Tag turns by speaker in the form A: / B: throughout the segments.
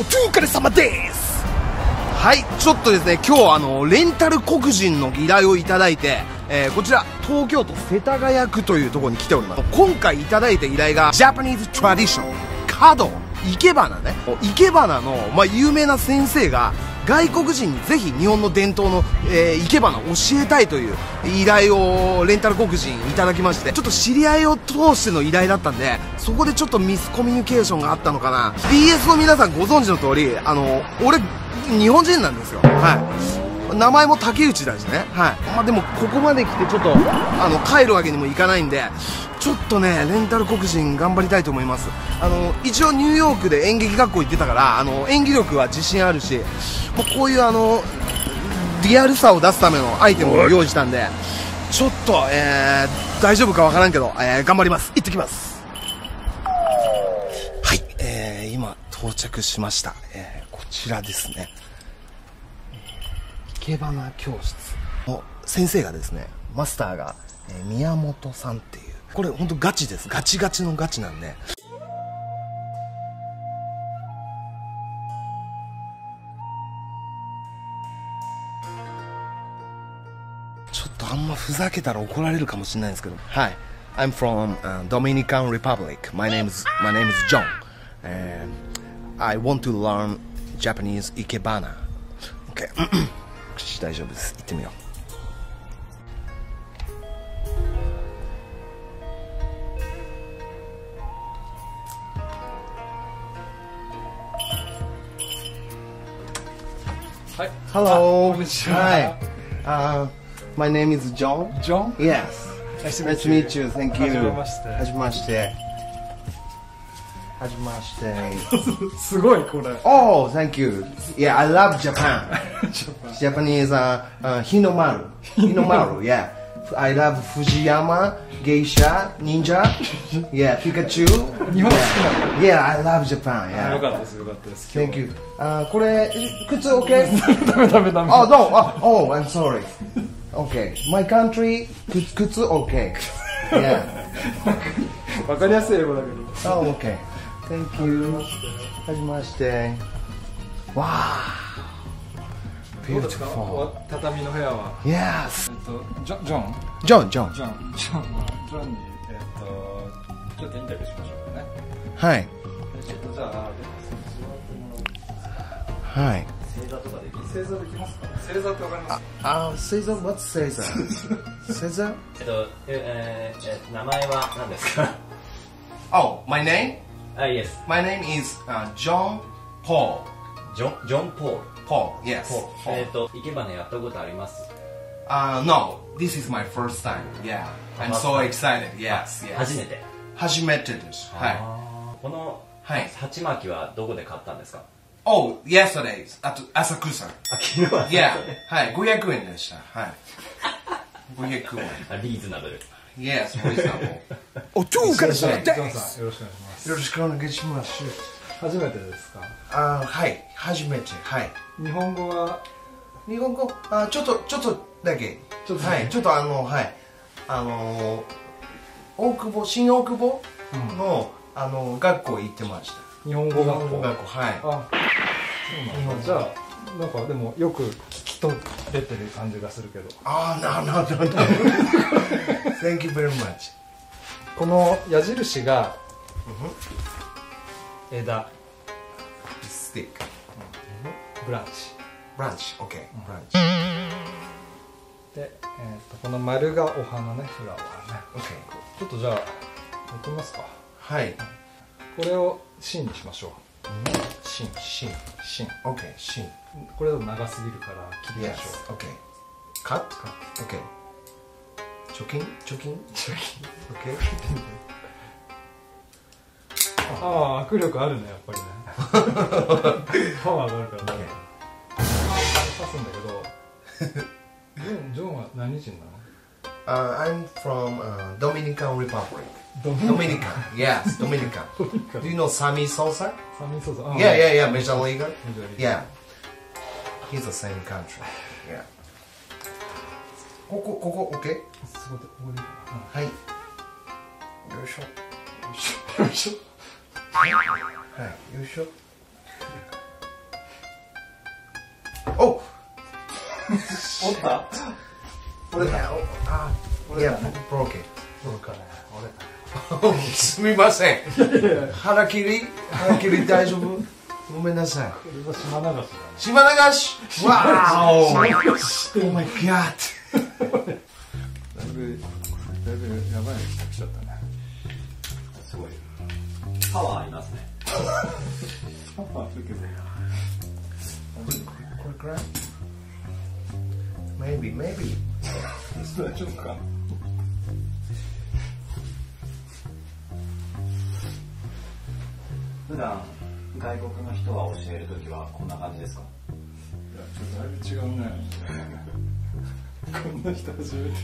A: お疲れ様です。はいちょっとですね今日あのレンタル黒人の依頼をいただいて、えーこちら東京都世田谷区というところに来ております。今回いただいた依頼がジャパニーズトラディション角生け花ね。生け花の、まあ、有名な先生が外国人にぜひ日本の伝統の、えー生け花を教えたいという依頼をレンタル黒人いただきましてちょっと知り合いを通しての依頼だったんでそこでちょっとミスコミュニケーションがあったのかな。BS の皆さんご存知の通りあの俺日本人なんですよ。はい。名前も竹内だしね。はい。まあでもここまで来てちょっとあの帰るわけにもいかないんでちょっとねレンタル黒人頑張りたいと思います。あの一応ニューヨークで演劇学校行ってたからあの演技力は自信あるしもうこういうあのリアルさを出すためのアイテムを用意したんでちょっと、えー、大丈夫かわからんけど、えー、頑張ります。行ってきます。はい、えー、今到着しました、えー、こちらですね。生け花教室の先生がですねマスターが、えー宮本さんっていうこれ本当ガチですガチガチのガチなんでちょっとあんまふざけたら怒られるかもしれないんですけどはい I'm from、uh, Dominican Republic My name is, my name is John and I want to learn Japanese ikebana OK 大丈夫です行ってみよう
B: はい。
A: Hello
B: こんにちは
A: Hi uh, My name is John
B: ジョン
A: Yes
B: Nice to
A: Nice to
B: meet
A: meet you Thank
B: は
A: you
B: じめまして
A: はじめましてはじめまして
B: you すごいこれ。
A: Oh, thank you. Yeah, I love Japan. Japanese, uh, uh, Hinomaru. Hinomaru, yeah. I love Fujiyama, ゲイ
B: シャ、忍者、
A: いや、ピカ
B: チュウ、
A: 日
B: 本好きなの Yeah, I love Japan. よか、
A: Thank you. これ、靴 OK?
B: ダメダ。あ、ど
A: うあ、Oh, I'm sorry.OK.My country, 靴 OK.
B: わかりやすい英語だけど。
A: Oh, OK.Thank you. はじめまして。
B: わー。
A: Beautiful.
B: わ畳の部屋は
A: ？Yes.
B: えっと、ジョン、ジョン
A: ？John, John.
B: ジョン、ジョンは、ジョンに、えっと、ちょっとインタビューしましょうかね。
A: はい。
B: ちょっとじゃあ、
A: はい。
B: 正座とかでき正座できますか？正座ってわかります
A: あ、Caesar, what's Caesar? Caesar?
C: えっと、えーえー名前は何ですか
A: ？Oh, my name?
C: あ、イエス。
A: My name is、uh, John Paul.
C: ジョン、ジョン・ポール。
A: Paul, yes.
C: ポール。えっ
A: Paul.
C: と、生け花やったことあります
A: ？Uh, no, this is my first time. Yeah. I'm so excited. Yes, yes.
C: 初めて。
A: 初めてです。はい。
C: この、
A: はい
C: 鉢巻きはどこで買ったんですか
A: ？Oh, yesterday. あと、朝草。
C: あ、昨日は
A: Yeah. はい、500円でした。はい。500円。
C: あリーズナブル。
A: Yes, for example. お疲れ様
B: ジョンさん、よろしくお願いします。
A: よろしくお願いします。
B: 初めてですか？
A: あ、はい。初めて。はい。
B: 日本語は、
A: 日本語？あちょっとちょっとだけ。
B: ちょっとだけ？
A: はい。ちょっとあのはい。あの大久保新大久保の、あの学校行ってました。
B: 日本
A: 日
B: 語学校？
A: 本語学校。はい。
B: あ、そうなんだ。じゃあ、なんかでもよく聞き取れてる感じがするけど。
A: ああなるほど。Thank you very much
B: この矢印が枝。
A: Stick
B: ブランチ。
A: Branch OK branch
B: で、えー、とこの丸がお花ねフラワーね。
A: OK
B: ちょっとじゃあやってみますか。
A: はい。
B: これを芯にしましょう。芯。芯。芯。
A: OK 新
B: これだと長すぎるから切りましょ
A: OK cut OK 貯金貯金
B: う
A: OK
B: ああ握力あるねやっぱりねパワーがあるからね刺すんだけどジョンジョンは何人なの
A: Uh, I'm from uh, Dominican Republic.
B: Dominican.
A: Yes, Dominican. Do you know Sammy Sosa?
B: サミーソースあ
A: Yeah, yeah, yeah. Major
B: league.
A: Yeah. He's the same country. Yeah. ここここ OK? はい。よいしょ。
B: よいしょよいしょ
A: はい。よいしょ。お
C: 折った？
A: 折れた？あいや broken
B: そうかね折れた
A: すみません腹切り腹切り大丈夫ごめんなさい
B: これは島流し
A: 島流しわーお Oh my god
B: だいぶだいぶやばい来ちゃったね
C: すごいパワーありますね。
B: パパあるけど
A: これくらい？Maybe, maybe.
B: 大丈夫か？
C: 普段外国の人が教えるときはこんな感じですか？
B: いやちょっとだいぶ違うね。こんな人初めて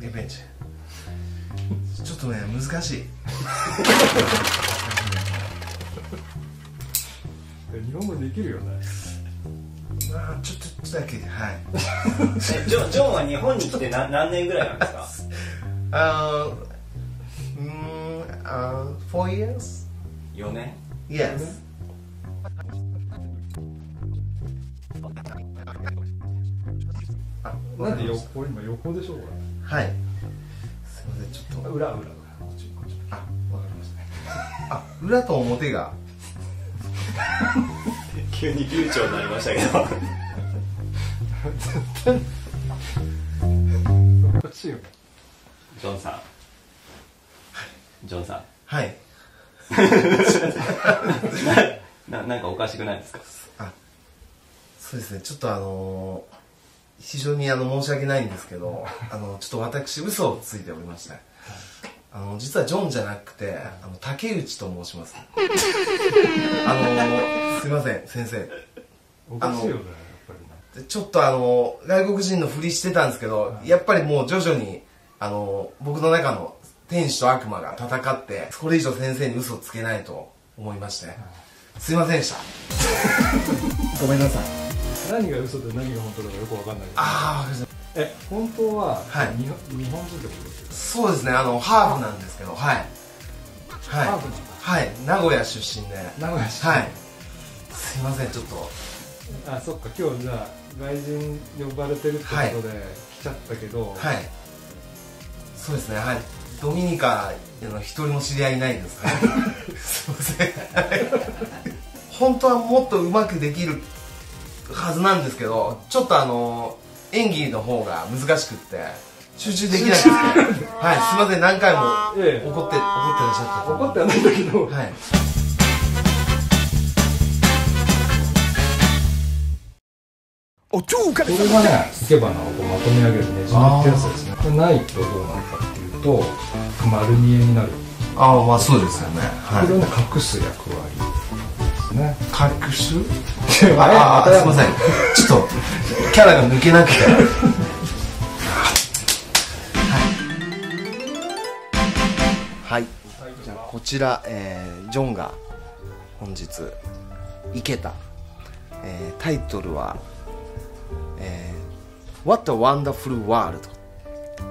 B: 来
A: リベンジちょっとね難しい。
B: た日本語できるよね。
A: まあちょっとだけはい。
C: え ジョンジョンは日本に来て何何年ぐらいなんですか？
A: あーうーんあー four
C: years4 年
A: ？Yes あ
B: なんで横今横でしょこ
A: はいすいませんちょっと
B: れ裏裏裏。こっちこっち
A: あわかりました。あ裏と表が。
C: 急に流暢になりましたけど。
B: おかしいよ？ね
C: ジョンさん。ジョンさ
A: はい。
C: ん ななんかおかしくないですか？
A: あそうですね。ちょっとあのー非常にあの申し訳ないんですけどあのちょっと私嘘をついておりまして。あの実はジョンじゃなくてあの竹内と申します。あのすいません先生。
B: おかしいよねやっぱりな
A: ちょっとあの外国人のふりしてたんですけどやっぱりもう徐々にあの僕の中の天使と悪魔が戦ってこれ以上先生に嘘をつけないと思いまして。すいませんでした。ごめんなさい
B: 何が嘘で何が本当だかよくわかんない
A: ああ
B: え本当は、
A: はい。
B: 日本日本人ってことですよ
A: そうですねあのハーフなんですけどはい。はい。
B: ハーフなんだ。
A: はい。名古屋出身で。
B: 名古屋市
A: はい。すいませんちょっと。
B: あそっか今日じゃあ外人呼ばれてるってことで来ちゃったけど、
A: はい。そうですねはい。ドミニカの一人も知り合いいないですね。すいません。本当はもっとうまくできるはずなんですけどちょっとあの演技の方が難しくって集中できないんですねはいすいません何回も怒って
B: ええ
A: 怒ってらっしゃって
B: 怒ってはないんだけど、
A: はい。おちょうか
B: これがね生け花をこうまとめ上げるねじめってやつですね。これないとどうなるかっていうと丸見えになる。
A: ああまあそうですよね。
B: これをね隠す役割ね。
A: 隠す
B: あ
A: ああすいません。ちょっとキャラが抜けなくて。はい。じゃあこちら、えージョンが本日いけた、えータイトルは、えー What a Wonderful World で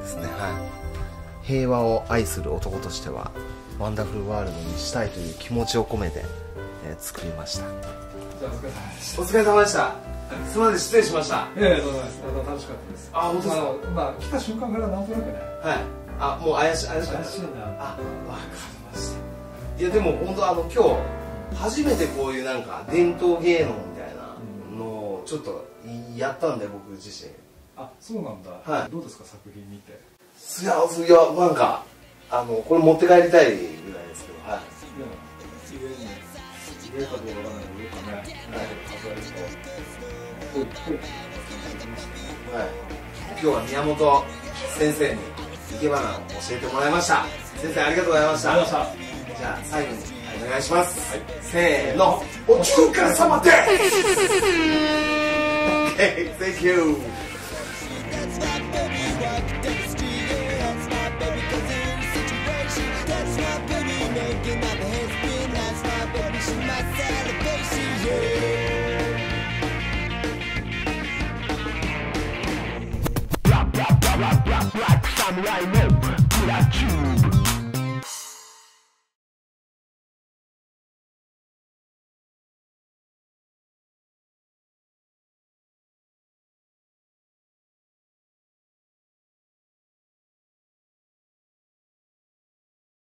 A: すね。はい。平和を愛する男としてはワンダフルワールドにしたいという気持ちを込めて、えー作りました。
B: じゃあお疲れ様です
A: お疲れ様でした。すみません失礼しました。
B: いやいやとんでもないです楽しかったです。
A: あ本当ですか？
B: まあ来た瞬間からなんとなくね。
A: はい。あもう怪しい怪しい。
B: 怪しいな。
A: あわかりました。いやでも本当あの今日初めてこういうなんか伝統芸能みたいなのをちょっとやったんで僕自身。
B: あそうなんだ、
A: はい。
B: どうですか作品見て？
A: いやいやなんかあのこれ持って帰りたいぐらいですけどはい。
B: いや上かどうかよくね、はい、飾りと
A: はい、今日は宮本先生に生け花を教えてもらいました。先生ありがとうございました。
B: ありがとうございま
A: じゃあ最後にお願いします、せーの。お中華様で OK thank you
D: I'm Rhino, put a tube.